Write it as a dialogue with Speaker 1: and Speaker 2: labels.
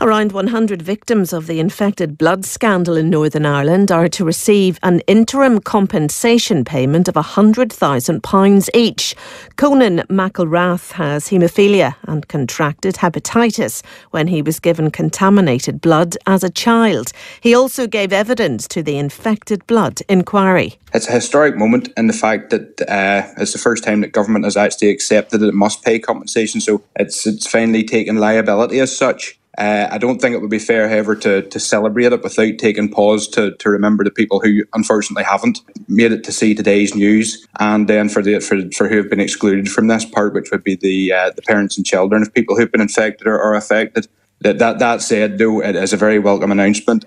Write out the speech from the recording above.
Speaker 1: Around 100 victims of the infected blood scandal in Northern Ireland are to receive an interim compensation payment of £100,000 each. Conan McIlwrath has haemophilia and contracted hepatitis when he was given contaminated blood as a child. He also gave evidence to the infected blood inquiry.
Speaker 2: It's a historic moment in the fact that uh, it's the first time that government has actually accepted that it must pay compensation, so it's, it's finally taken liability as such. Uh, I don't think it would be fair, however, to, to celebrate it without taking pause to, to remember the people who unfortunately haven't made it to see today's news, and then for the for, for who have been excluded from this part, which would be the uh, the parents and children of people who've been infected or, affected. That, that that said, though, it is a very welcome announcement.